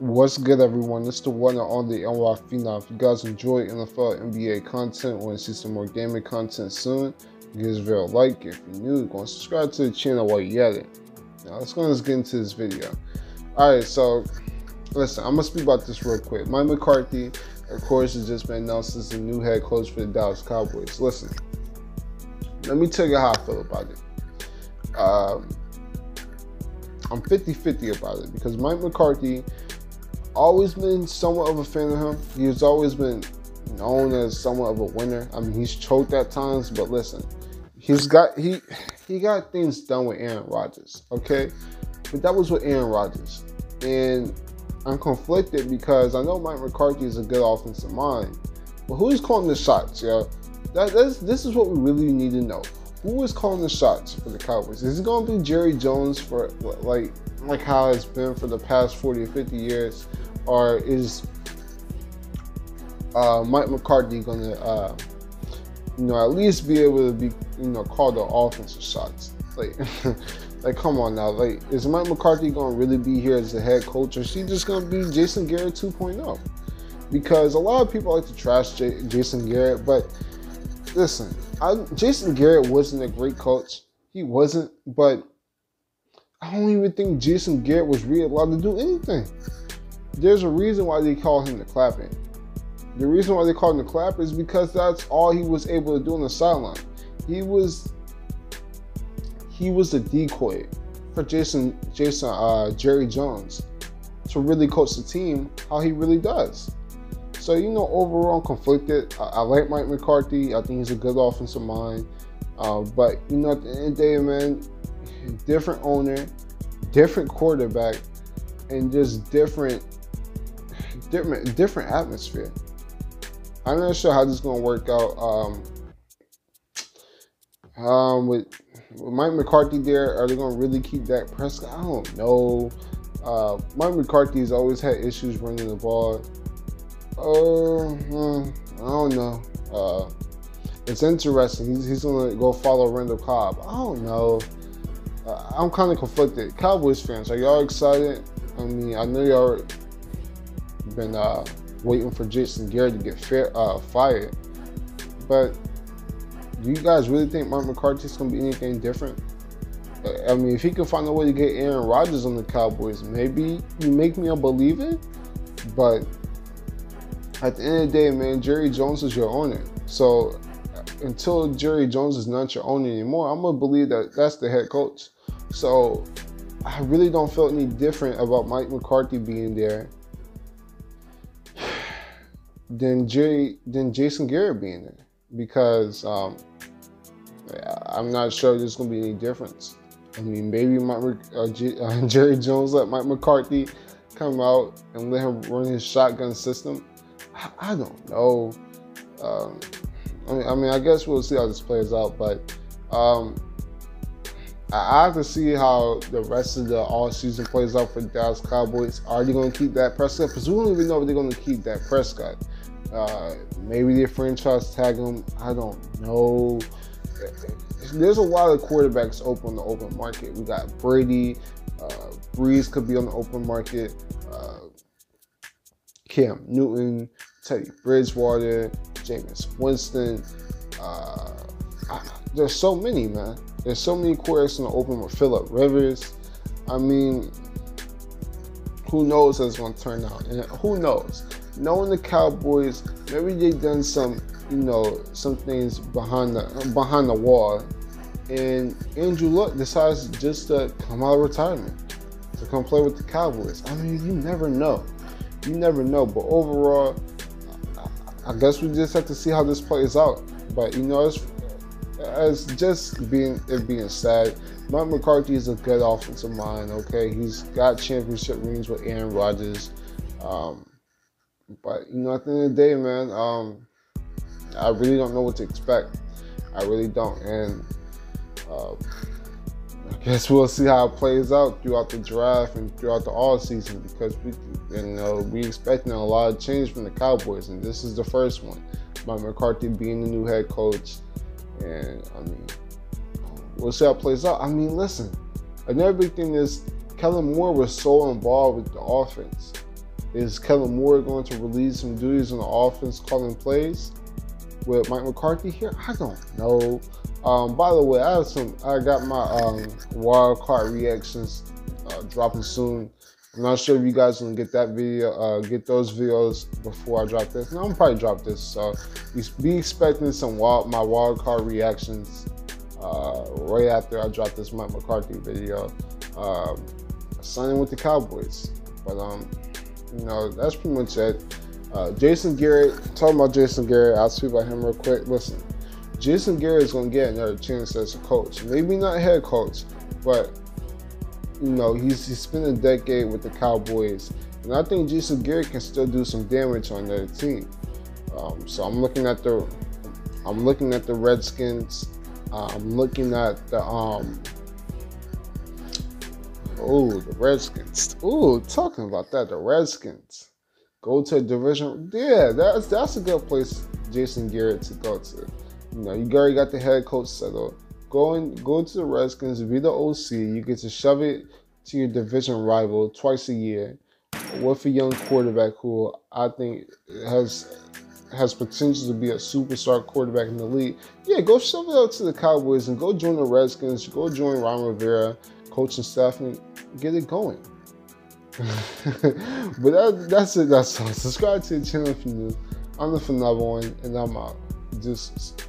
What's good, everyone? It's the one and only NY Phenom. If you guys enjoy NFL NBA content, want to see some more gaming content soon, give this video a like. If you're new, go and subscribe to the channel while you're at it. Now, let's go and get into this video. All right, so listen, I'm gonna speak about this real quick. Mike McCarthy, of course, has just been announced as the new head coach for the Dallas Cowboys. Listen, let me tell you how I feel about it. Um, I'm 50 50 about it because Mike McCarthy always been somewhat of a fan of him. He's always been known as somewhat of a winner. I mean, he's choked at times, but listen, he's got he he got things done with Aaron Rodgers, okay? But that was with Aaron Rodgers, and I'm conflicted because I know Mike McCarthy is a good offensive mind, but who's calling the shots, yo? That, that's, this is what we really need to know. Who is calling the shots for the Cowboys? Is it going to be Jerry Jones for like like how it's been for the past 40 or 50 years? Or is uh, Mike McCarthy going to, uh, you know, at least be able to be, you know, call the offensive shots? Like, like, come on now. Like, is Mike McCarthy going to really be here as the head coach, or is he just going to be Jason Garrett 2.0? Because a lot of people like to trash J- Jason Garrett, but listen, I, Jason Garrett wasn't a great coach. He wasn't, but I don't even think Jason Garrett was really allowed to do anything there's a reason why they call him the clapping. The reason why they call him the clapper is because that's all he was able to do on the sideline. He was he was a decoy for Jason Jason uh, Jerry Jones to really coach the team how he really does. So you know, overall, I'm conflicted. I, I like Mike McCarthy. I think he's a good offensive mind. Uh, but you know, at the end of the day, man, different owner, different quarterback, and just different different different atmosphere. I'm not sure how this is gonna work out. Um, um, with, with Mike McCarthy there, are they gonna really keep Dak Prescott? I don't know. Uh, Mike McCarthy has always had issues running the ball. Uh, I don't know. Uh, it's interesting. He's, he's gonna go follow Randall Cobb. I don't know. Uh, I'm kind of conflicted. Cowboys fans, are y'all excited? I mean, I know y'all been uh, waiting for Jason Garrett to get fair, uh, fired. But do you guys really think Mike McCarthy's going to be anything different? I mean, if he can find a way to get Aaron Rodgers on the Cowboys, maybe you make me a believer. But at the end of the day, man, Jerry Jones is your owner. So until Jerry Jones is not your owner anymore, I'm gonna believe that that's the head coach. So I really don't feel any different about Mike McCarthy being there than Jerry than Jason Garrett being there because um, I'm not sure there's going to be any difference. I mean, maybe Mike, uh, uh, Jerry Jones let Mike McCarthy come out and let him run his shotgun system. I, I don't know. Um, I, mean, I, mean, I guess we'll see how this plays out, but um, I have to see how the rest of the all season plays out for Dallas Cowboys. Are they going to keep Dak Prescott? Because we don't even know if they're going to keep Dak Prescott. Uh, maybe they franchise tag him. I don't know. There's a lot of quarterbacks open on the open market. We got Brady, uh, Brees could be on the open market. Uh, Cam Newton, Teddy Bridgewater, Jameis Winston. Uh, there's so many, man. There's so many quarterbacks in the open with Philip Rivers. I mean, who knows how it's going to turn out? And who knows? Knowing the Cowboys, maybe they've done some, you know, some things behind the behind the wall, and Andrew Luck decides just to come out of retirement to come play with the Cowboys. I mean, you never know, you never know. But overall, I guess we just have to see how this plays out. But you know, as as just being it being said, Mike McCarthy is a good offensive mind. Okay, he's got championship rings with Aaron Rodgers. Um, but you know, at the end of the day, man, um, I really don't know what to expect. I really don't, and uh, I guess we'll see how it plays out throughout the draft and throughout the all season because we, you know, we expecting a lot of change from the Cowboys, and this is the first one. By McCarthy being the new head coach, and I mean, we'll see how it plays out. I mean, listen, another big thing is Kellen Moore was so involved with the offense Is Kellen Moore going to release some duties on the offense, calling plays with Mike McCarthy here? I don't know. Um, by the way, I have some. I got my um, wild card reactions uh, dropping soon. I'm not sure if you guys gonna get that video, uh, get those videos before I drop this. No, I'm probably drop this. So be expecting some wild, my wild card reactions uh, right after I drop this Mike McCarthy video. Um, signing with the Cowboys, but um, you know that's pretty much it. Uh, Jason Garrett, talking about Jason Garrett, I'll speak about him real quick. Listen, Jason Garrett is going to get another chance as a coach. Maybe not head coach, but you know he's he's spent a decade with the Cowboys, and I think Jason Garrett can still do some damage on that team. Um, so I'm looking at the I'm looking at the Redskins. Uh, I'm looking at the um. Oh, the Redskins. Oh, talking about that, the Redskins go to a division. Yeah, that's that's a good place, Jason Garrett, to go to. You know, you already got the head coach settled. Go and go to the Redskins, be the OC. You get to shove it to your division rival twice a year with a young quarterback who I think has has potential to be a superstar quarterback in the league. Yeah, go shove it out to the Cowboys and go join the Redskins. Go join Ron Rivera, coaching staff, and get it going. but that, that's it. That's all. Subscribe to the channel if you're new. I'm the Phenomenal One, and I'm out. Just